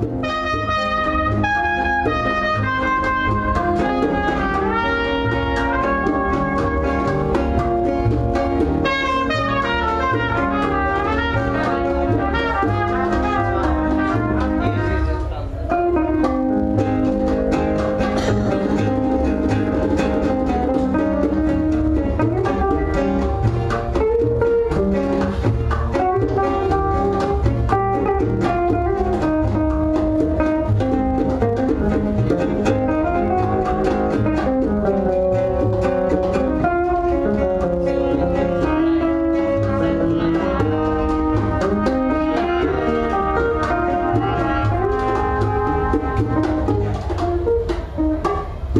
Bye.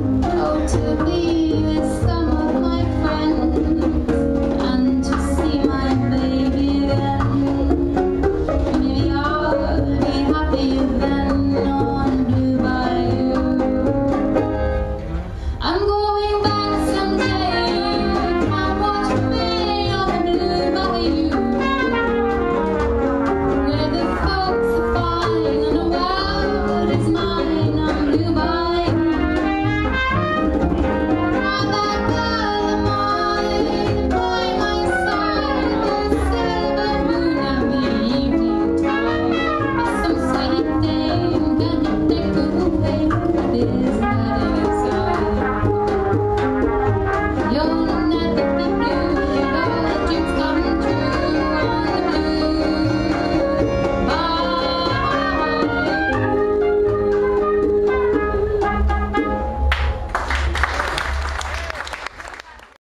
Oh, to be with summer.